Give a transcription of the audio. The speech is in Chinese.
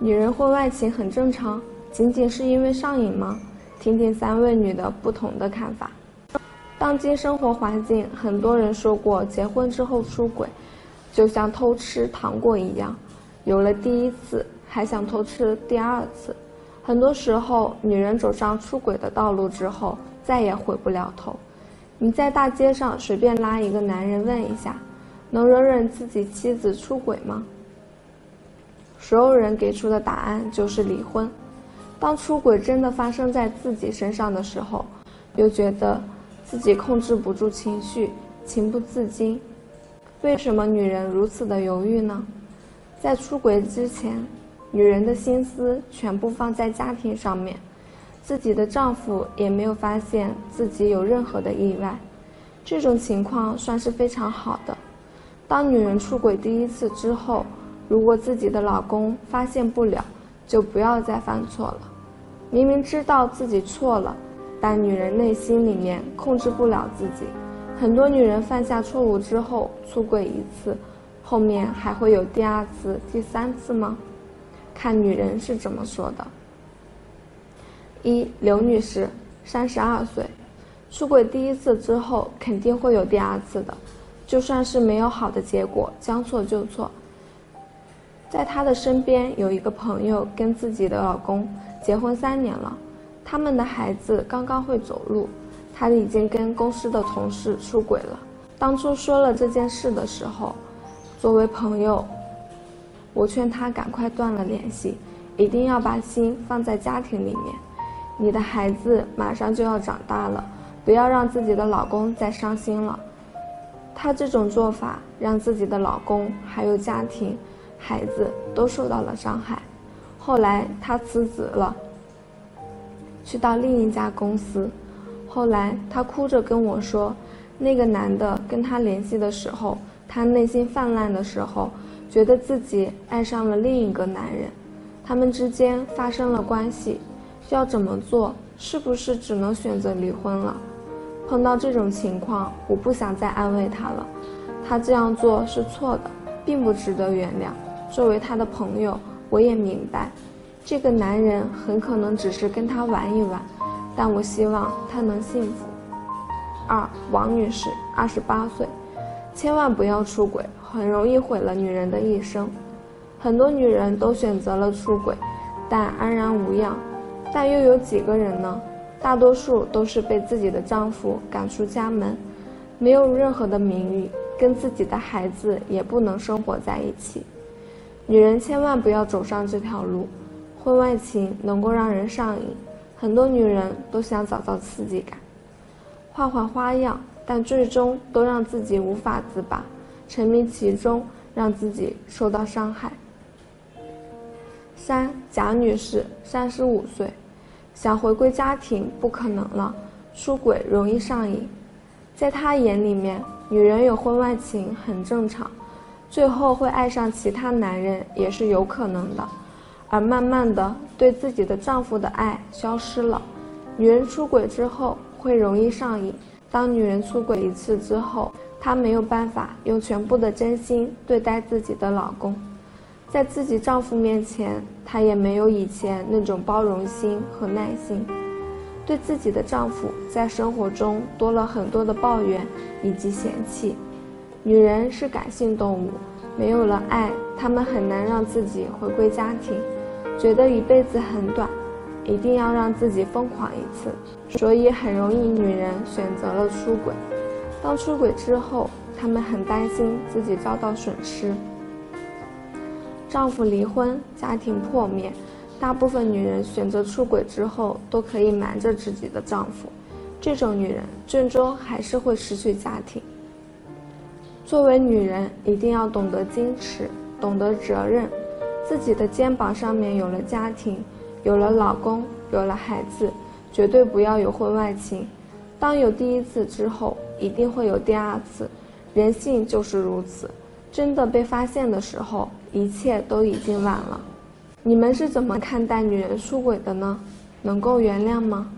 女人婚外情很正常，仅仅是因为上瘾吗？听听三位女的不同的看法。当今生活环境，很多人说过，结婚之后出轨，就像偷吃糖果一样，有了第一次，还想偷吃第二次。很多时候，女人走上出轨的道路之后，再也回不了头。你在大街上随便拉一个男人问一下，能容忍自己妻子出轨吗？所有人给出的答案就是离婚。当出轨真的发生在自己身上的时候，又觉得自己控制不住情绪，情不自禁。为什么女人如此的犹豫呢？在出轨之前，女人的心思全部放在家庭上面，自己的丈夫也没有发现自己有任何的意外。这种情况算是非常好的。当女人出轨第一次之后，如果自己的老公发现不了，就不要再犯错了。明明知道自己错了，但女人内心里面控制不了自己。很多女人犯下错误之后出轨一次，后面还会有第二次、第三次吗？看女人是怎么说的。一刘女士，三十二岁，出轨第一次之后肯定会有第二次的，就算是没有好的结果，将错就错。在她的身边有一个朋友，跟自己的老公结婚三年了，他们的孩子刚刚会走路，她已经跟公司的同事出轨了。当初说了这件事的时候，作为朋友，我劝她赶快断了联系，一定要把心放在家庭里面。你的孩子马上就要长大了，不要让自己的老公再伤心了。她这种做法让自己的老公还有家庭。孩子都受到了伤害，后来他辞职了，去到另一家公司。后来她哭着跟我说，那个男的跟她联系的时候，她内心泛滥的时候，觉得自己爱上了另一个男人，他们之间发生了关系，要怎么做？是不是只能选择离婚了？碰到这种情况，我不想再安慰他了，他这样做是错的，并不值得原谅。作为他的朋友，我也明白，这个男人很可能只是跟他玩一玩，但我希望他能幸福。二，王女士，二十八岁，千万不要出轨，很容易毁了女人的一生。很多女人都选择了出轨，但安然无恙，但又有几个人呢？大多数都是被自己的丈夫赶出家门，没有任何的名誉，跟自己的孩子也不能生活在一起。女人千万不要走上这条路，婚外情能够让人上瘾，很多女人都想找到刺激感，换换花样，但最终都让自己无法自拔，沉迷其中，让自己受到伤害。三贾女士，三十五岁，想回归家庭不可能了，出轨容易上瘾，在她眼里面，女人有婚外情很正常。最后会爱上其他男人也是有可能的，而慢慢的对自己的丈夫的爱消失了。女人出轨之后会容易上瘾，当女人出轨一次之后，她没有办法用全部的真心对待自己的老公，在自己丈夫面前，她也没有以前那种包容心和耐心，对自己的丈夫在生活中多了很多的抱怨以及嫌弃。女人是感性动物，没有了爱，她们很难让自己回归家庭，觉得一辈子很短，一定要让自己疯狂一次，所以很容易女人选择了出轨。当出轨之后，她们很担心自己遭到损失，丈夫离婚，家庭破灭。大部分女人选择出轨之后，都可以瞒着自己的丈夫，这种女人最终还是会失去家庭。作为女人，一定要懂得矜持，懂得责任。自己的肩膀上面有了家庭，有了老公，有了孩子，绝对不要有婚外情。当有第一次之后，一定会有第二次。人性就是如此，真的被发现的时候，一切都已经晚了。你们是怎么看待女人出轨的呢？能够原谅吗？